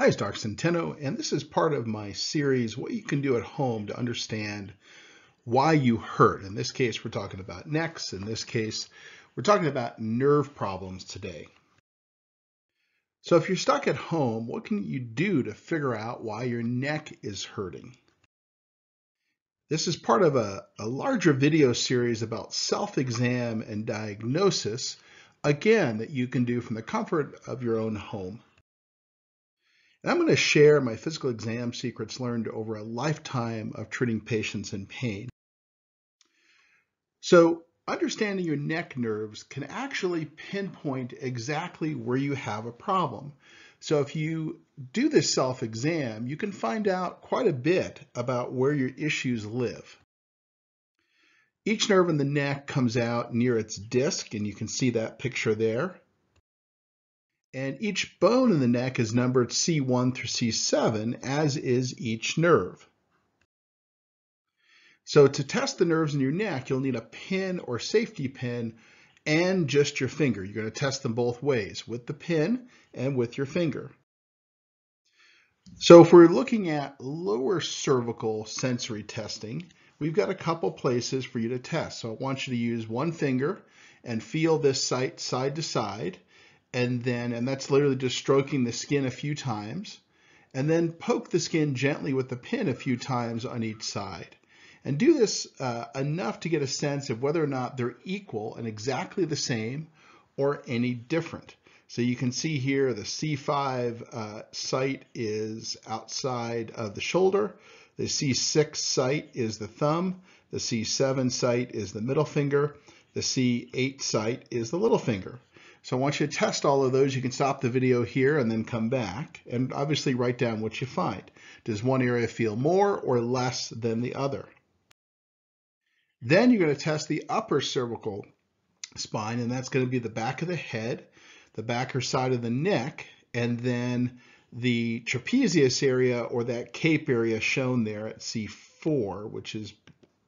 Hi, it's Dr. Centeno, and this is part of my series, What You Can Do at Home to Understand Why You Hurt. In this case, we're talking about necks. In this case, we're talking about nerve problems today. So if you're stuck at home, what can you do to figure out why your neck is hurting? This is part of a, a larger video series about self-exam and diagnosis, again, that you can do from the comfort of your own home. And I'm going to share my physical exam secrets learned over a lifetime of treating patients in pain. So understanding your neck nerves can actually pinpoint exactly where you have a problem. So if you do this self-exam, you can find out quite a bit about where your issues live. Each nerve in the neck comes out near its disc, and you can see that picture there. And each bone in the neck is numbered C1 through C7, as is each nerve. So to test the nerves in your neck, you'll need a pin or safety pin and just your finger. You're going to test them both ways, with the pin and with your finger. So if we're looking at lower cervical sensory testing, we've got a couple places for you to test. So I want you to use one finger and feel this site side to side and then, and that's literally just stroking the skin a few times, and then poke the skin gently with the pin a few times on each side. And do this uh, enough to get a sense of whether or not they're equal and exactly the same or any different. So you can see here the C5 uh, site is outside of the shoulder. The C6 site is the thumb. The C7 site is the middle finger. The C8 site is the little finger. So I want you to test all of those. You can stop the video here and then come back and obviously write down what you find. Does one area feel more or less than the other? Then you're going to test the upper cervical spine, and that's going to be the back of the head, the back or side of the neck, and then the trapezius area or that cape area shown there at C4, which is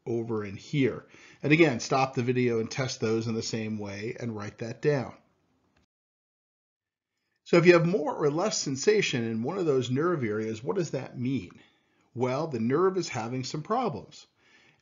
over in here. And again, stop the video and test those in the same way and write that down. So if you have more or less sensation in one of those nerve areas, what does that mean? Well, the nerve is having some problems.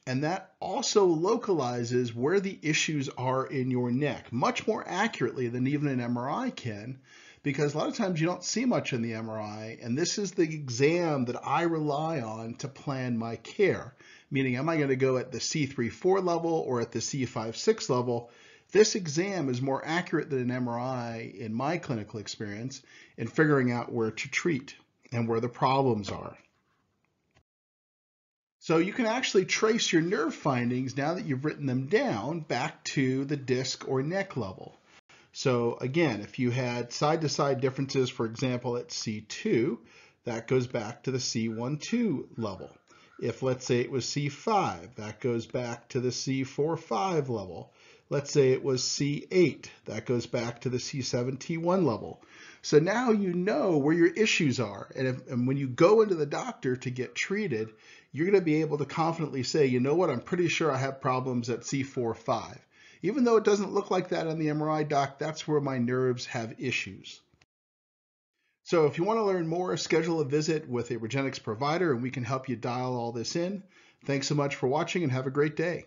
And that also localizes where the issues are in your neck, much more accurately than even an MRI can, because a lot of times you don't see much in the MRI, and this is the exam that I rely on to plan my care. Meaning, am I going to go at the C3-4 level or at the C5-6 level? This exam is more accurate than an MRI in my clinical experience in figuring out where to treat and where the problems are. So you can actually trace your nerve findings now that you've written them down back to the disc or neck level. So again, if you had side-to-side -side differences, for example, at C2, that goes back to the C1-2 level. If let's say it was C5, that goes back to the C4-5 level. Let's say it was C8. That goes back to the C7T1 level. So now you know where your issues are. And, if, and when you go into the doctor to get treated, you're going to be able to confidently say, you know what, I'm pretty sure I have problems at C4, 5. Even though it doesn't look like that on the MRI doc, that's where my nerves have issues. So if you want to learn more, schedule a visit with a Regenexx provider and we can help you dial all this in. Thanks so much for watching and have a great day.